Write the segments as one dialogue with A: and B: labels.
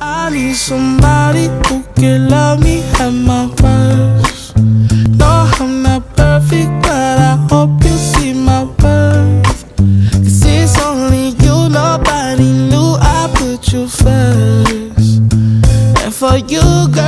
A: I need somebody who can love me at my worst. No, I'm not perfect, but I hope you see my worth. Cause it's only you, nobody new I put you first. And for you, girl,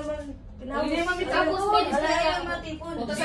B: naman.
C: Tapos, Tapos,
B: Tapos,
C: Tapos,
B: Tapos,
C: Tapos,
B: Tapos,